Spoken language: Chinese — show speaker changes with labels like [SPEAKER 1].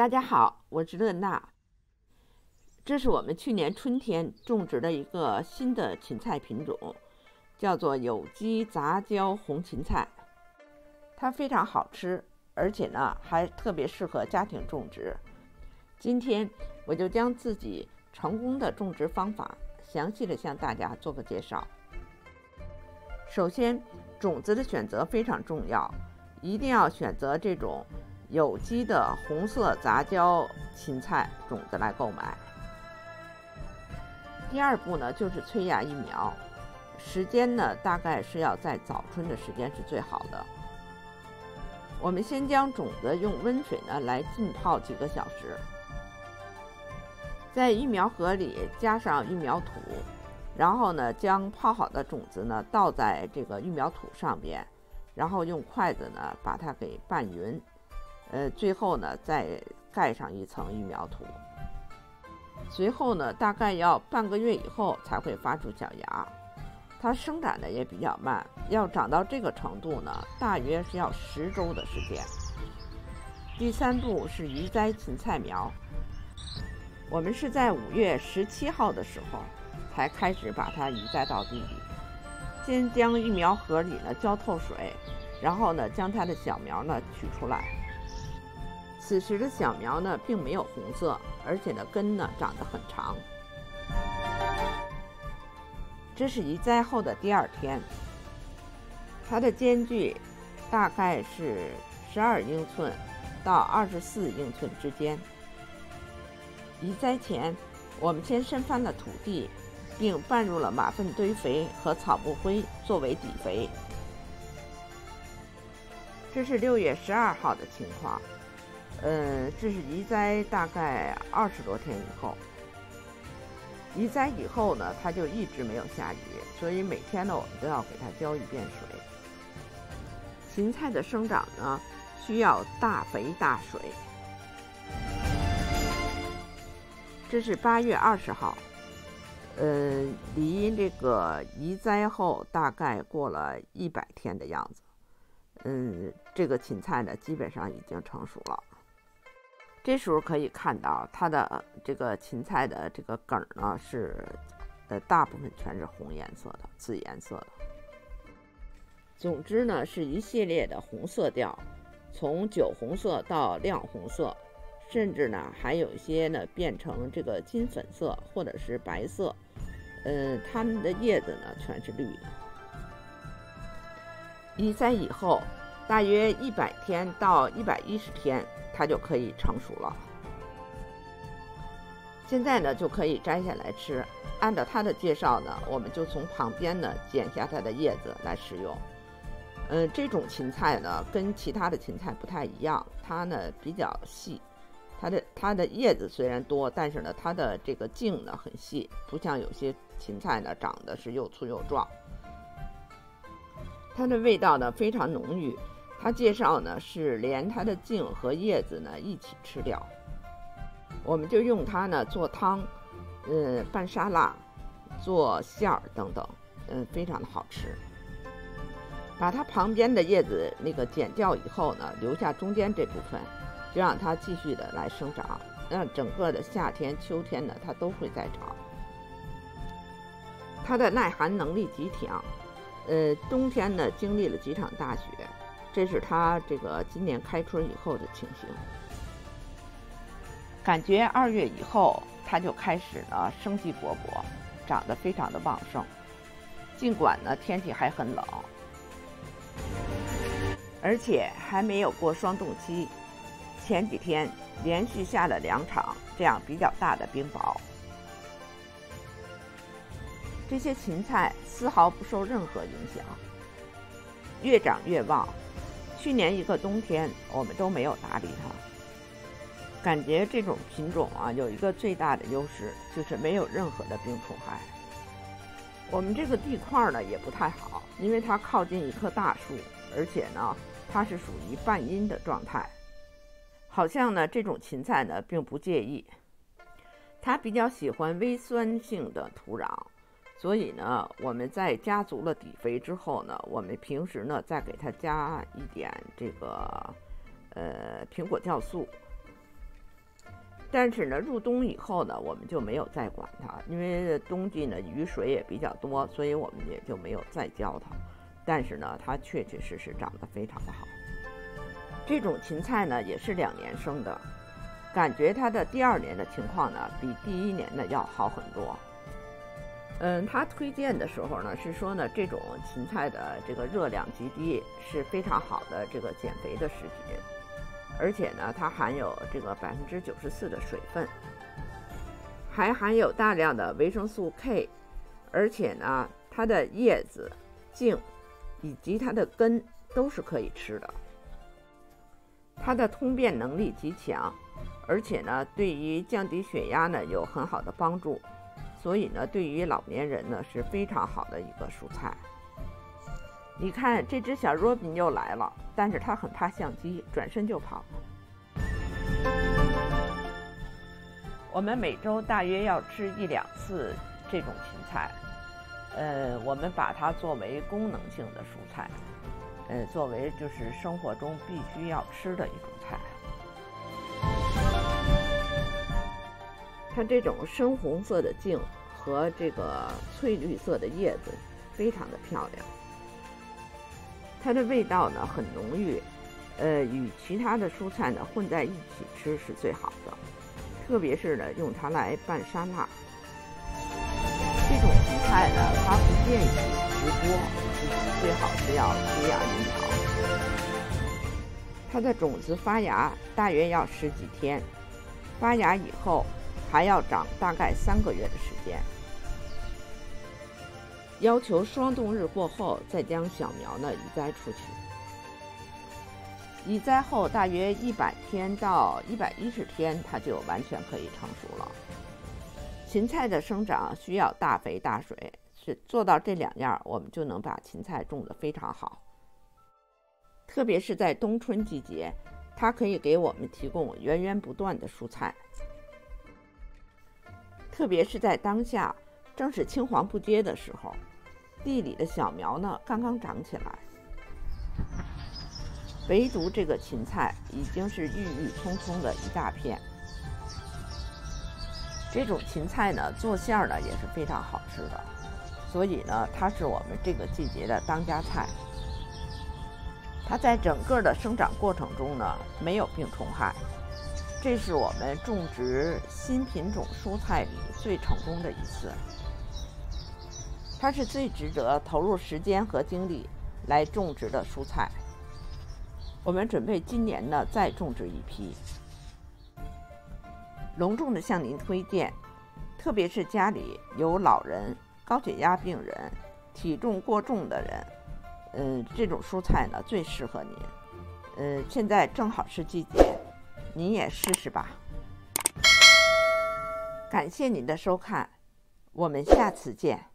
[SPEAKER 1] 大家好，我是乐娜。这是我们去年春天种植的一个新的芹菜品种，叫做有机杂交红芹菜。它非常好吃，而且呢还特别适合家庭种植。今天我就将自己成功的种植方法详细的向大家做个介绍。首先，种子的选择非常重要，一定要选择这种有机的红色杂交芹菜种子来购买。第二步呢，就是催芽育苗，时间呢大概是要在早春的时间是最好的。我们先将种子用温水呢来浸泡几个小时，在育苗盒里加上育苗土，然后呢将泡好的种子呢倒在这个育苗土上边，然后用筷子呢把它给拌匀，呃，最后呢再盖上一层育苗土。随后呢，大概要半个月以后才会发出小芽，它生长的也比较慢，要长到这个程度呢，大约是要十周的时间。第三步是移栽芹菜苗，我们是在五月十七号的时候才开始把它移栽到地里，先将育苗盒里呢浇透水，然后呢将它的小苗呢取出来。此时的小苗呢，并没有红色，而且呢根呢长得很长。这是移栽后的第二天，它的间距大概是十二英寸到二十四英寸之间。移栽前，我们先深翻了土地，并拌入了马粪堆肥和草木灰作为底肥。这是六月十二号的情况。呃，这是移栽大概二十多天以后，移栽以后呢，它就一直没有下雨，所以每天呢，我们都要给它浇一遍水。芹菜的生长呢，需要大肥大水。这是八月二十号，呃，离这个移栽后大概过了一百天的样子，嗯，这个芹菜呢，基本上已经成熟了。这时候可以看到，它的这个芹菜的这个梗呢是，呃，大部分全是红颜色的、紫颜色的。总之呢，是一系列的红色调，从酒红色到亮红色，甚至呢还有一些呢变成这个金粉色或者是白色。嗯，它们的叶子呢全是绿的。移栽以后，大约一百天到一百一十天。它就可以成熟了。现在呢，就可以摘下来吃。按照它的介绍呢，我们就从旁边呢剪下它的叶子来食用。嗯，这种芹菜呢，跟其他的芹菜不太一样，它呢比较细。它的它的叶子虽然多，但是呢，它的这个茎呢很细，不像有些芹菜呢长得是又粗又壮。它的味道呢非常浓郁。他介绍呢，是连它的茎和叶子呢一起吃掉，我们就用它呢做汤，嗯，拌沙拉，做馅儿等等，嗯，非常的好吃。把它旁边的叶子那个剪掉以后呢，留下中间这部分，就让它继续的来生长，让整个的夏天、秋天呢它都会在长。它的耐寒能力极强，呃，冬天呢经历了几场大雪。这是它这个今年开春以后的情形，感觉二月以后它就开始呢生机勃勃，长得非常的旺盛。尽管呢天气还很冷，而且还没有过霜冻期，前几天连续下了两场这样比较大的冰雹，这些芹菜丝毫不受任何影响，越长越旺。去年一个冬天，我们都没有打理它。感觉这种品种啊，有一个最大的优势，就是没有任何的病虫害。我们这个地块呢也不太好，因为它靠近一棵大树，而且呢，它是属于半阴的状态。好像呢，这种芹菜呢并不介意，它比较喜欢微酸性的土壤。所以呢，我们在加足了底肥之后呢，我们平时呢再给它加一点这个，呃，苹果酵素。但是呢，入冬以后呢，我们就没有再管它，因为冬季呢雨水也比较多，所以我们也就没有再浇它。但是呢，它确确实实长得非常的好。这种芹菜呢也是两年生的，感觉它的第二年的情况呢比第一年的要好很多。嗯，他推荐的时候呢是说呢，这种芹菜的这个热量极低，是非常好的这个减肥的食品。而且呢，它含有这个百分之九十四的水分，还含有大量的维生素 K，而且呢，它的叶子、茎以及它的根都是可以吃的。它的通便能力极强，而且呢，对于降低血压呢有很好的帮助，所以呢，对于老年人呢是非常好的一个蔬菜。你看这只小 Robin 又来了，但是它很怕相机，转身就跑。我们每周大约要吃一两次这种芹菜，呃，我们把它作为功能性的蔬菜，呃，作为就是生活中必须要吃的一种菜。它这种深红色的茎和这个翠绿色的叶子，非常的漂亮。它的味道呢很浓郁，呃，与其他的蔬菜呢混在一起吃是最好的，特别是呢用它来拌沙拉。这种蔬菜呢，它不建议直播，最好是要培养育苗。它的种子发芽大约要十几天，发芽以后还要长大概三个月的时间。要求霜冻日过后再将小苗呢移栽出去。移栽后大约一百天到一百一十天，它就完全可以成熟了。芹菜的生长需要大肥大水，是做到这两样，我们就能把芹菜种得非常好。特别是在冬春季节，它可以给我们提供源源不断的蔬菜。特别是在当下，正是青黄不接的时候。地里的小苗呢，刚刚长起来。唯独这个芹菜已经是郁郁葱葱的一大片。这种芹菜呢，做馅儿呢也是非常好吃的，所以呢，它是我们这个季节的当家菜。它在整个的生长过程中呢，没有病虫害，这是我们种植新品种蔬菜里最成功的一次。它是最值得投入时间和精力来种植的蔬菜。我们准备今年呢再种植一批，隆重的向您推荐，特别是家里有老人、高血压病人、体重过重的人，嗯，这种蔬菜呢最适合您。嗯，现在正好是季节，你也试试吧。感谢您的收看，我们下次见。